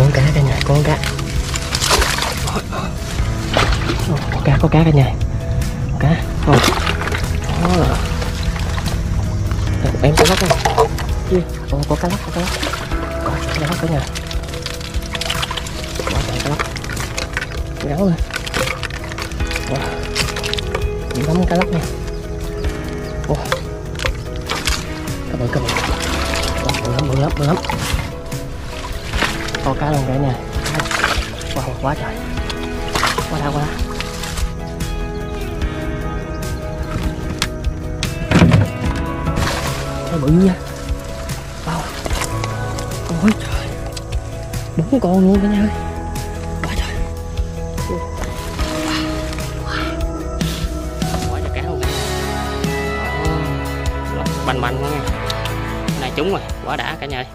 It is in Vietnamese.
con cá cả nhà con cá có cá có cá cả nhà. Cá Ồ. Đó. Em có lắc không? Gì? Ồ, có cá lắc có cá lắc. Có cá lắc cả nhà. Có cá lắc. Gắn lên. Wow. những tấm cá lắc nha wow. cảm ơn cảm ơn. Bự lắm bự lắm bự lắm có cá luôn cả nhà wow, quá trời. Quá đã quá đã. Thấy bự nha. Wow. Ôi trời. Bốn con luôn cả nhà ơi. Quá trời. Quá trời cá luôn. Đó. banh banh quá nha. Này trúng rồi. Quá đã cả nhà ơi.